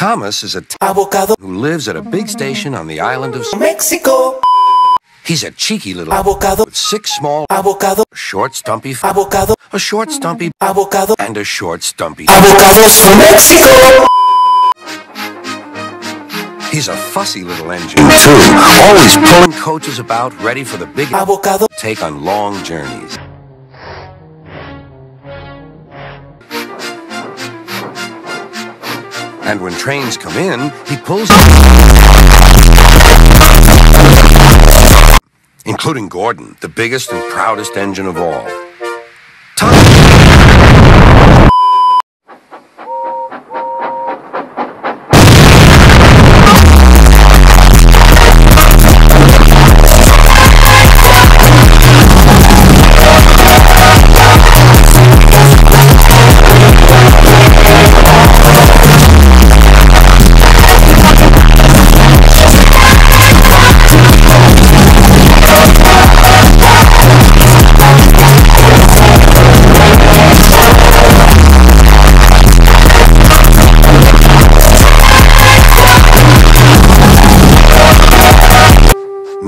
Thomas is a Avocado. who lives at a big station on the island of. Mexico. He's a cheeky little Avocado. with six small, Avocado. short, stumpy, Avocado. a short, stumpy, Avocado. and a short, stumpy. Avocados from Mexico. He's a fussy little engine too, always pulling coaches about, ready for the big Avocado. take on long journeys. And when trains come in, he pulls including Gordon, the biggest and proudest engine of all.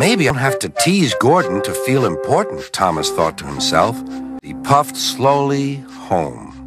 Maybe I don't have to tease Gordon to feel important, Thomas thought to himself. He puffed slowly home.